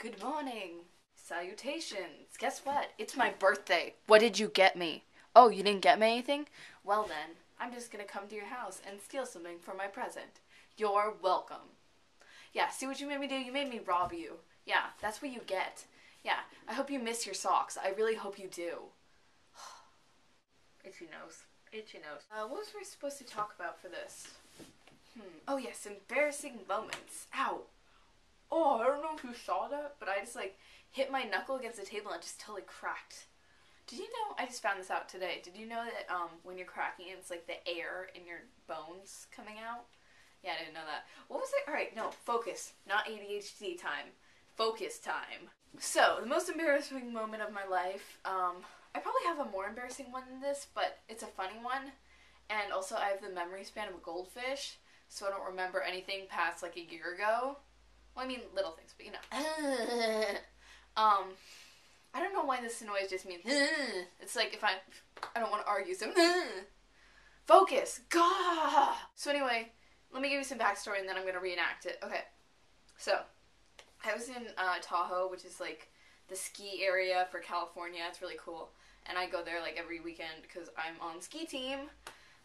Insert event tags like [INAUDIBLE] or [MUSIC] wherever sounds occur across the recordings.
good morning. Salutations. Guess what? It's my birthday. What did you get me? Oh, you didn't get me anything? Well then, I'm just gonna come to your house and steal something for my present. You're welcome. Yeah, see what you made me do? You made me rob you. Yeah, that's what you get. Yeah, I hope you miss your socks. I really hope you do. [SIGHS] Itchy nose. Itchy nose. Uh, what was we supposed to talk about for this? Hmm. Oh yes, embarrassing moments. Ow. Oh, I don't know you saw that, but I just like hit my knuckle against the table and it just totally cracked. Did you know? I just found this out today. Did you know that um, when you're cracking, it's like the air in your bones coming out? Yeah, I didn't know that. What was it? All right, no, focus. Not ADHD time. Focus time. So, the most embarrassing moment of my life. Um, I probably have a more embarrassing one than this, but it's a funny one. And also, I have the memory span of a goldfish, so I don't remember anything past like a year ago. Well, I mean, little things, but you know. [LAUGHS] um, I don't know why this noise just means. It's like if I, I don't want to argue, so. Focus! Gah! So anyway, let me give you some backstory and then I'm gonna reenact it. Okay, so I was in uh, Tahoe, which is like the ski area for California. It's really cool, and I go there like every weekend because I'm on ski team,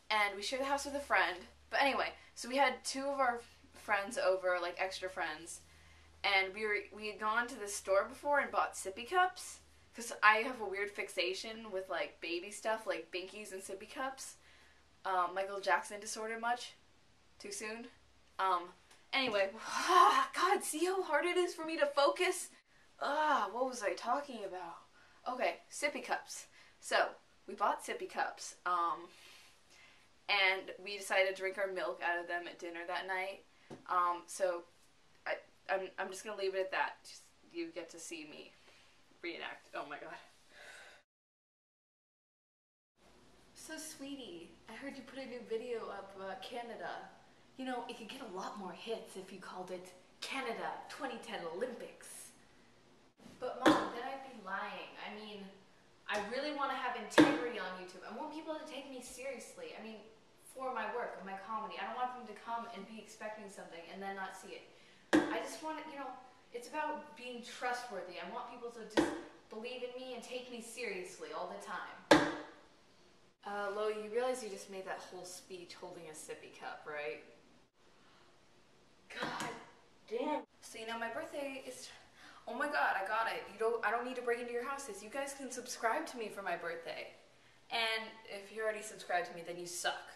and we share the house with a friend. But anyway, so we had two of our friends over, like extra friends, and we were we had gone to the store before and bought sippy cups because I have a weird fixation with like baby stuff, like binkies and sippy cups. Um, Michael Jackson disorder much? Too soon? Um, anyway, [LAUGHS] God, see how hard it is for me to focus? Ah, what was I talking about? Okay, sippy cups. So, we bought sippy cups, um, and we decided to drink our milk out of them at dinner that night. Um, so, I, I'm, I'm just gonna leave it at that. Just, you get to see me reenact. Oh my god. So, sweetie, I heard you put a new video up about Canada. You know, it could get a lot more hits if you called it Canada 2010 Olympics. But, Mom, then I'd be lying. I mean, I really want to have integrity on YouTube. I want people to take me seriously. I mean, for my work, my comedy. I don't want them to come and be expecting something and then not see it. I just want to, you know, it's about being trustworthy. I want people to just believe in me and take me seriously all the time. Uh, Lo, you realize you just made that whole speech holding a sippy cup, right? God damn. So you know my birthday is. Oh my God, I got it. You don't. I don't need to break into your houses. You guys can subscribe to me for my birthday. And if you're already subscribed to me, then you suck.